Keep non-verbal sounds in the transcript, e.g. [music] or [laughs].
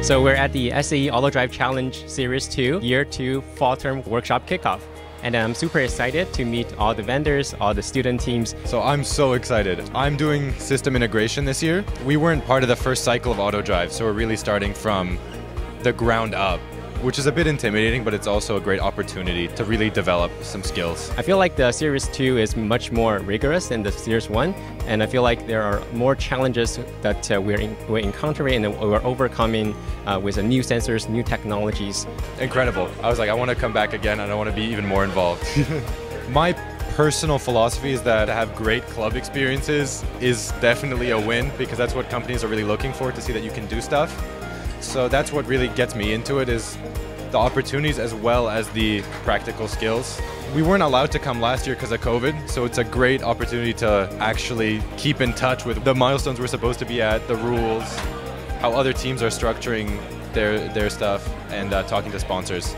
So we're at the SAE AutoDrive Challenge Series 2 Year 2 Fall Term Workshop Kickoff. And I'm super excited to meet all the vendors, all the student teams. So I'm so excited. I'm doing system integration this year. We weren't part of the first cycle of auto drive, so we're really starting from the ground up which is a bit intimidating, but it's also a great opportunity to really develop some skills. I feel like the Series 2 is much more rigorous than the Series 1, and I feel like there are more challenges that uh, we're, in, we're encountering and we're overcoming uh, with the new sensors, new technologies. Incredible. I was like, I want to come back again and I want to be even more involved. [laughs] My personal philosophy is that to have great club experiences is definitely a win because that's what companies are really looking for to see that you can do stuff. So that's what really gets me into it is the opportunities as well as the practical skills. We weren't allowed to come last year because of COVID, so it's a great opportunity to actually keep in touch with the milestones we're supposed to be at, the rules, how other teams are structuring their, their stuff, and uh, talking to sponsors.